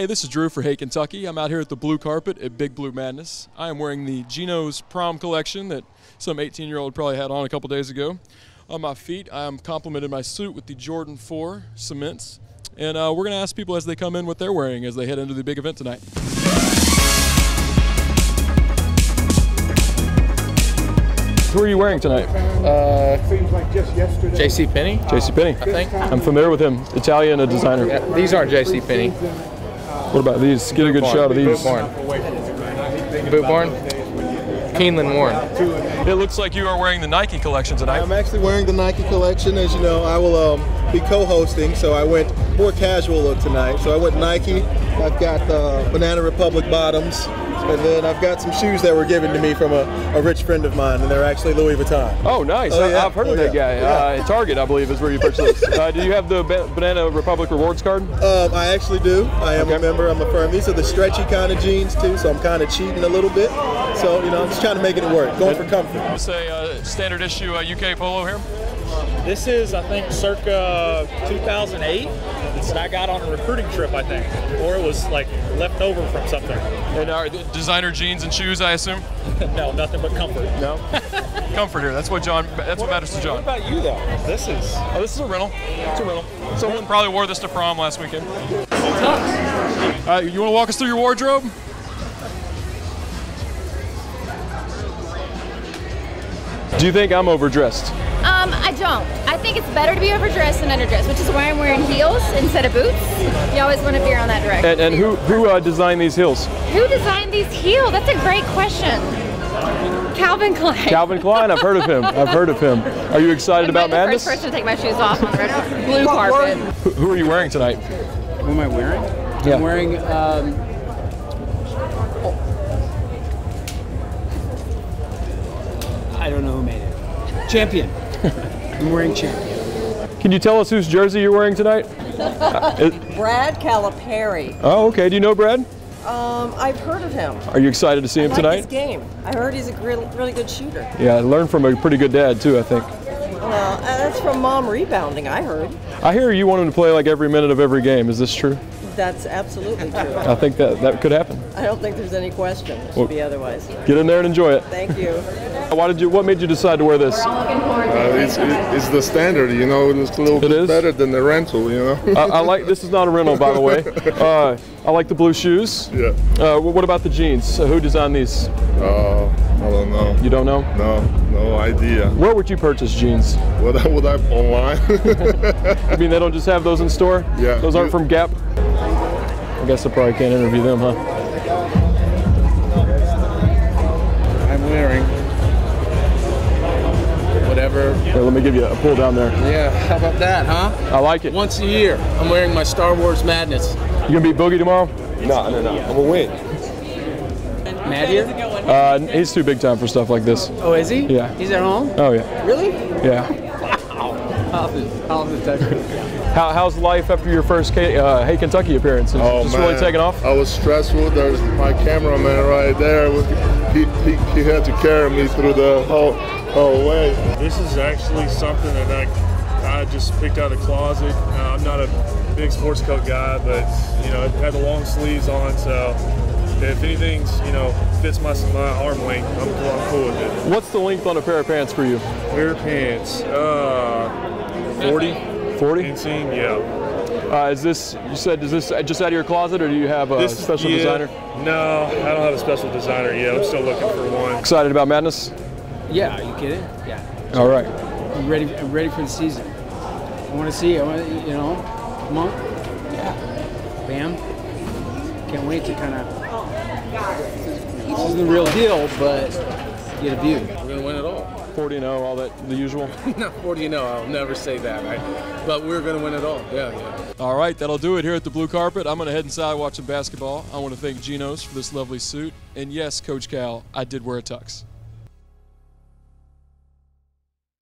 Hey, this is Drew for Hey Kentucky. I'm out here at the blue carpet at Big Blue Madness. I am wearing the Geno's prom collection that some 18 year old probably had on a couple days ago. On my feet, I am complimented my suit with the Jordan 4 cements. And uh, we're going to ask people as they come in what they're wearing as they head into the big event tonight. Who are you wearing tonight? Seems like just yesterday. J.C. Penney, JC Penney. I think. I'm familiar with him. Italian, a designer. Yeah, these aren't J.C. Penney. What about these? Get a good shot of these. Boot Barn. Boot Barn. Keeneland Warren. It looks like you are wearing the Nike collection tonight. I'm actually wearing the Nike collection. As you know, I will um, be co-hosting, so I went more casual look tonight. So I went Nike. I've got the Banana Republic bottoms, and then I've got some shoes that were given to me from a, a rich friend of mine, and they're actually Louis Vuitton. Oh, nice. Oh, I, yeah. I've heard of Oh, that guy. yeah. Uh, Target, I believe, is where you purchased this. Uh, do you have the Ba- Banana Republic rewards card? Um, I actually do. I am Okay. a member. I'm a firm. These are the stretchy kind of jeans too, so I'm kind of cheating a little bit. So you know, I'm just trying to make it work, going for comfort. Say uh, standard issue uh, UK polo here. This is, I think, circa 2008. It's I got on a recruiting trip, I think, or it was like left over from something. And uh, designer jeans and shoes, I assume. no, nothing but comfort. No. Comfort here. That's what John. That's what matters to John. What about you though? This is Oh, this is a rental. It's a rental. Someone probably wore this to prom last weekend. Uh, you want to walk us through your wardrobe? Do you think I'm overdressed? I don't. I think it's better to be overdressed than underdressed, which is why I'm wearing heels instead of boots. You always want to veer on that direction. And, and who who uh, designed these heels? Who designed these heels? That's a great question. Calvin Klein. Calvin Klein. I've heard of him. I've heard of him. Are you excited Am about the madness? first person to take my shoes off on the red blue carpet? Who, who are you wearing tonight? What am I wearing? Yeah. I'm wearing. Um, I don't know who made it. Champion. I'm wearing champion. Can you tell us whose jersey you're wearing tonight? Brad Calipari. oh, okay. Do you know Brad? Um, I've heard of him. Are you excited to see him I like tonight? his game. I heard he's a really, really good shooter. Yeah, I learned from a pretty good dad too. I think. Well, uh, that's from mom rebounding. I heard. I hear you want him to play like every minute of every game. Is this true? That's absolutely true. I think that that could happen. I don't think there's any question. It should Well- be otherwise. Get in there and enjoy it. Thank you. Why did you? What made you decide to wear this? Uh, it's, it's the standard, you know. It's a little It bit is? better than the rental, you know. I, I like. This is not a rental, by the way. Uh, I like the blue shoes. yeah. Uh, what about the jeans? So who designed these? Uh, I don't know. You don't know? No, no idea. Where would you purchase jeans? Would I, would I online? I mean, they don't just have those in store. Yeah. Those aren't from Gap. I guess I probably can't interview them, huh? I'm wearing whatever. Here, let me give you a pull down there. Yeah, how about that, huh? I like it. Once a year, I'm wearing my Star Wars Madness. You gonna beat Boogie tomorrow? no, no, no. I'm gonna win. Matt here? Uh, he's too big time for stuff like this. Oh, is he? Yeah. He's at home? Oh yeah, Really? yeah. I'll have to, I'll have to text him. How, how's life after your first K, uh, Hey Kentucky appearance? Is Oh just man, really taking off? I was stressful. There's my cameraman right there. He, he, he had to carry me through the whole whole way. This is actually something that I, I just picked out of the closet. Uh, I'm not a big sports coat guy, but you know, it had the long sleeves on, so if anything's you know fits my my arm length, I'm, cool- I'm cool with it. What's the length on a pair of pants for you? Pair of pants, uh, 40 40? inseam, yeah. Uh, is this, you said, is this just out of your closet or do you have a This special yeah, designer? No, I don't have a special designer yet. I'm still looking for one. Excited about Madness? Yeah, are you kidding? Yeah. All right. I'm ready, I'm ready for the season. I want to see, I want you know, come on. Yeah. Bam. Can't wait to kind of. This isn't the real deal, but get a view. We're gonna win it all. 40 0, all that, the usual. no, 40 and 0. I'll never say that. I, but we're gonna win it all. Yeah, yeah. All right, that'll do it here at the blue carpet. I'm going to head inside watch some basketball. I want to thank Geno's for this lovely suit. And yes, Coach Cal, I did wear a tux.